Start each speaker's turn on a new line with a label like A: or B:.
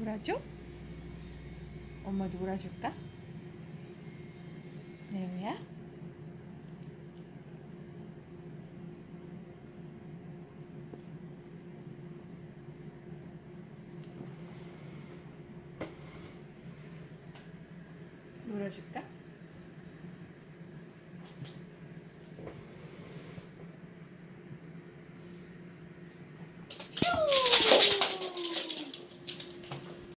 A: 놀아줘? 엄마 놀아줄까? 레오야? 놀아줄까?